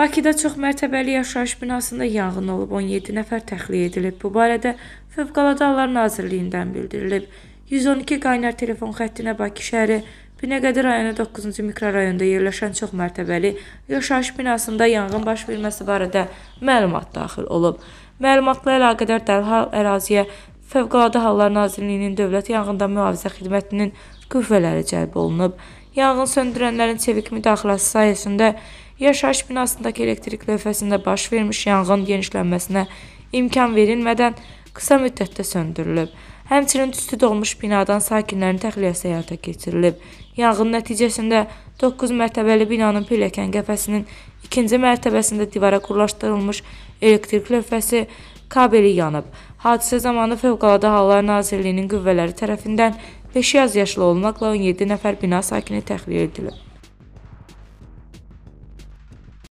Bakıda çox mərtəbəli yaşayış binasında yanğın olub, 17 nəfər təxliyə edilib. Bu barədə Fövqəladə Hallar Nazirliyindən bildirilib. 112 qaynar telefon xəttinə Bakı şəhəri Binəqədi rayonu 9-cu mikrorayonda yerləşən çox mərtəbəli yaşayış binasında yanğın baş verməsi barədə məlumat daxil olub. Məlumatla əlaqədar dərhal əraziyə Fövqəladə Hallar Nazirliyinin Dövlət Yanğından Mühafizə Xidmətinin qüvvələri cəlb olunub. Yanğın söndürənlərin çevik müdaxiləsi sayəsində yaşayış binasındakı elektrik lövhəsində baş vermiş yanğın genişlənməsinə imkan verilmədən qısa müddətdə söndürülüb. Həmçinin tüstü dolmuş binadan sakinlərin təxliyəsi həyata keçirilib. Yanğın nəticəsində 9 mərtəbəli binanın pilləkən qəfəsinin ikinci mərtəbəsində divara qurlaşdırılmış elektrik lövhəsi kabeli yanıb. Hadisə zamanı Fövqəladə Hallar Nazirliyinin qüvvələri tərəfindən 5 yaz yaşlı olmaqla 17 nəfər bina sakini təxliyə edilib.